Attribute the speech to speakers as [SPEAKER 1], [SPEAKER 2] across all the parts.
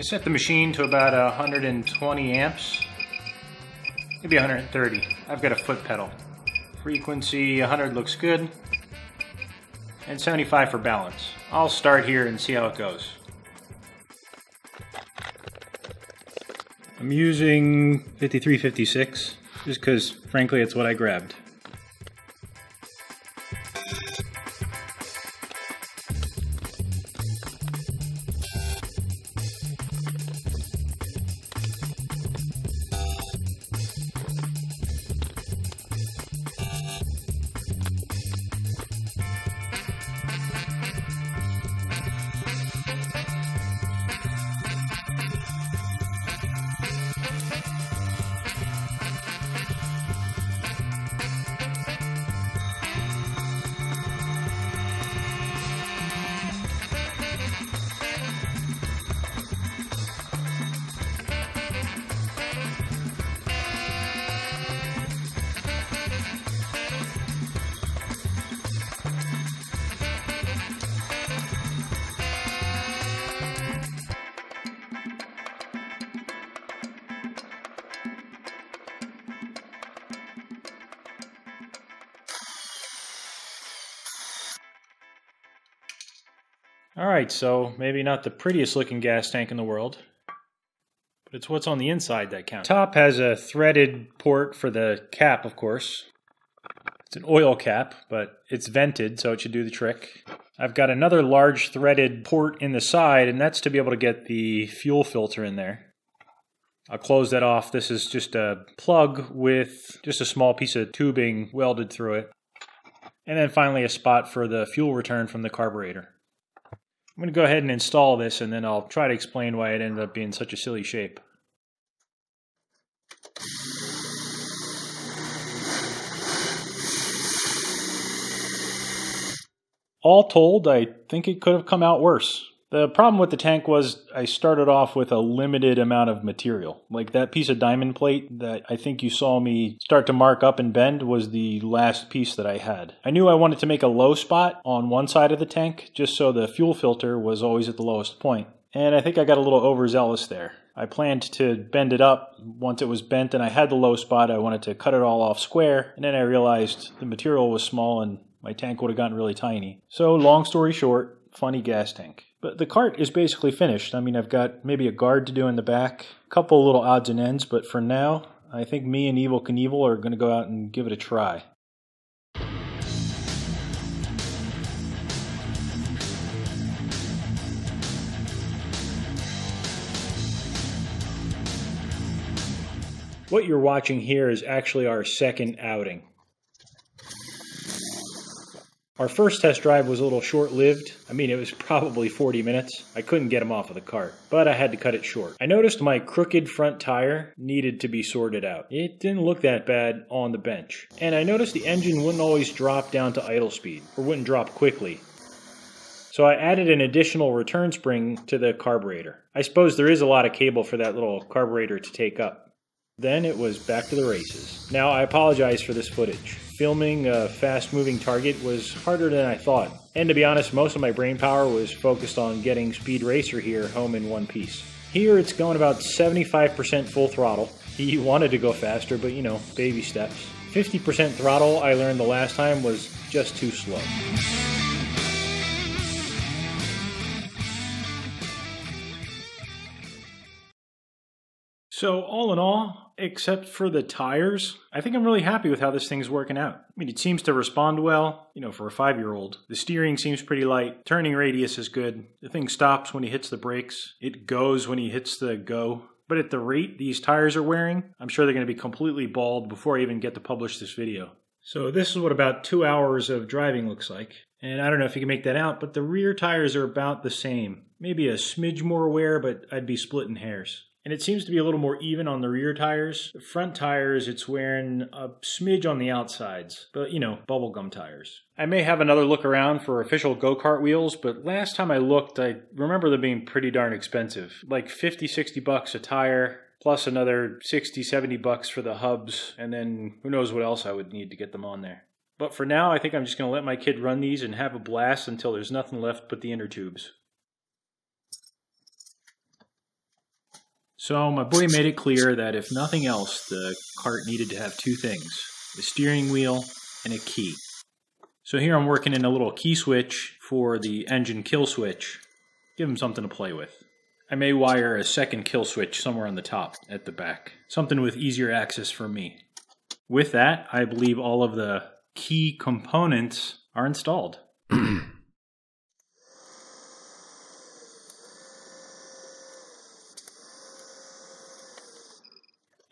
[SPEAKER 1] I set the machine to about 120 amps, maybe 130. I've got a foot pedal. Frequency 100 looks good, and 75 for balance. I'll start here and see how it goes. I'm using 5356 just because, frankly, it's what I grabbed. All right, so maybe not the prettiest looking gas tank in the world, but it's what's on the inside that counts. Top has a threaded port for the cap, of course. It's an oil cap, but it's vented, so it should do the trick. I've got another large threaded port in the side, and that's to be able to get the fuel filter in there. I'll close that off. This is just a plug with just a small piece of tubing welded through it. And then finally a spot for the fuel return from the carburetor. I'm going to go ahead and install this and then I'll try to explain why it ended up being such a silly shape. All told, I think it could have come out worse. The problem with the tank was I started off with a limited amount of material. Like that piece of diamond plate that I think you saw me start to mark up and bend was the last piece that I had. I knew I wanted to make a low spot on one side of the tank just so the fuel filter was always at the lowest point. And I think I got a little overzealous there. I planned to bend it up. Once it was bent and I had the low spot, I wanted to cut it all off square. And then I realized the material was small and my tank would have gotten really tiny. So long story short, funny gas tank. But the cart is basically finished. I mean, I've got maybe a guard to do in the back, a couple little odds and ends, but for now, I think me and Evel Knievel are going to go out and give it a try. What you're watching here is actually our second outing. Our first test drive was a little short lived. I mean, it was probably 40 minutes. I couldn't get him off of the cart, but I had to cut it short. I noticed my crooked front tire needed to be sorted out. It didn't look that bad on the bench. And I noticed the engine wouldn't always drop down to idle speed, or wouldn't drop quickly. So I added an additional return spring to the carburetor. I suppose there is a lot of cable for that little carburetor to take up. Then it was back to the races. Now I apologize for this footage filming a fast moving target was harder than I thought. And to be honest, most of my brain power was focused on getting Speed Racer here home in one piece. Here it's going about 75% full throttle. He wanted to go faster, but you know, baby steps. 50% throttle, I learned the last time, was just too slow. So, all in all, except for the tires, I think I'm really happy with how this thing's working out. I mean, it seems to respond well, you know, for a five year old. The steering seems pretty light, turning radius is good. The thing stops when he hits the brakes, it goes when he hits the go. But at the rate these tires are wearing, I'm sure they're going to be completely bald before I even get to publish this video. So, this is what about two hours of driving looks like. And I don't know if you can make that out, but the rear tires are about the same. Maybe a smidge more wear, but I'd be splitting hairs and it seems to be a little more even on the rear tires. The front tires, it's wearing a smidge on the outsides, but you know, bubblegum tires. I may have another look around for official go kart wheels, but last time I looked, I remember them being pretty darn expensive like 50, 60 bucks a tire. Plus another 60, 70 bucks for the hubs, and then who knows what else I would need to get them on there. But for now, I think I'm just going to let my kid run these and have a blast until there's nothing left but the inner tubes. So my boy made it clear that if nothing else, the cart needed to have two things, a steering wheel and a key. So here I'm working in a little key switch for the engine kill switch. Give him something to play with. I may wire a second kill switch somewhere on the top at the back. Something with easier access for me. With that, I believe all of the key components are installed.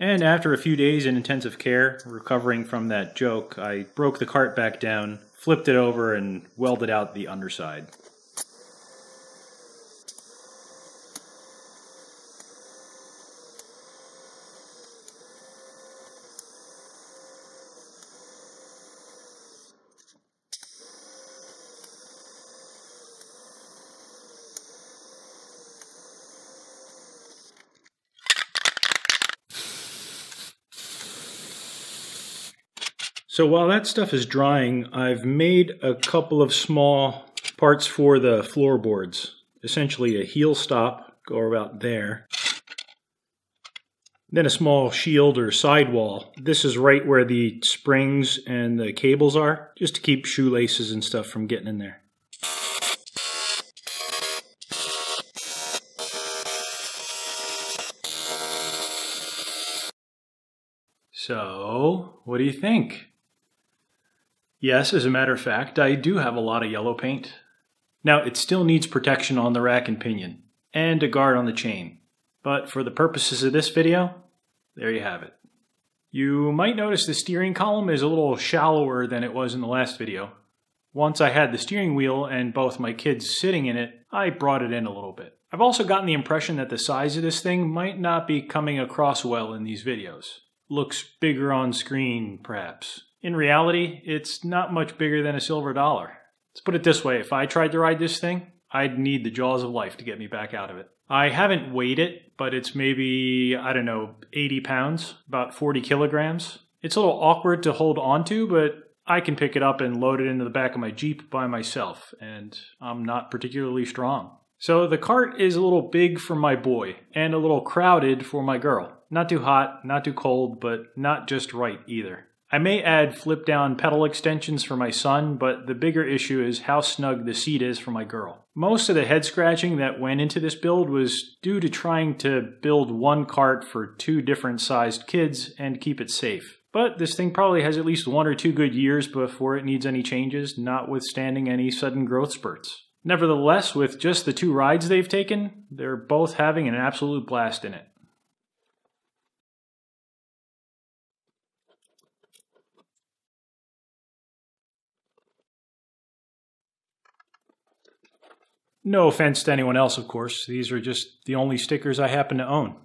[SPEAKER 1] And after a few days in intensive care, recovering from that joke, I broke the cart back down, flipped it over, and welded out the underside. So while that stuff is drying, I've made a couple of small parts for the floorboards. Essentially a heel stop, go about there. Then a small shield or sidewall. This is right where the springs and the cables are, just to keep shoelaces and stuff from getting in there. So, what do you think? Yes, as a matter of fact, I do have a lot of yellow paint. Now, it still needs protection on the rack and pinion, and a guard on the chain. But for the purposes of this video, there you have it. You might notice the steering column is a little shallower than it was in the last video. Once I had the steering wheel and both my kids sitting in it, I brought it in a little bit. I've also gotten the impression that the size of this thing might not be coming across well in these videos. Looks bigger on screen, perhaps. In reality, it's not much bigger than a silver dollar. Let's put it this way if I tried to ride this thing, I'd need the jaws of life to get me back out of it. I haven't weighed it, but it's maybe, I don't know, 80 pounds, about 40 kilograms. It's a little awkward to hold onto, but I can pick it up and load it into the back of my Jeep by myself, and I'm not particularly strong. So the cart is a little big for my boy, and a little crowded for my girl. Not too hot, not too cold, but not just right either. I may add flip down pedal extensions for my son, but the bigger issue is how snug the seat is for my girl. Most of the head scratching that went into this build was due to trying to build one cart for two different sized kids and keep it safe. But this thing probably has at least one or two good years before it needs any changes, notwithstanding any sudden growth spurts. Nevertheless, with just the two rides they've taken, they're both having an absolute blast in it. No offense to anyone else, of course. These are just the only stickers I happen to own.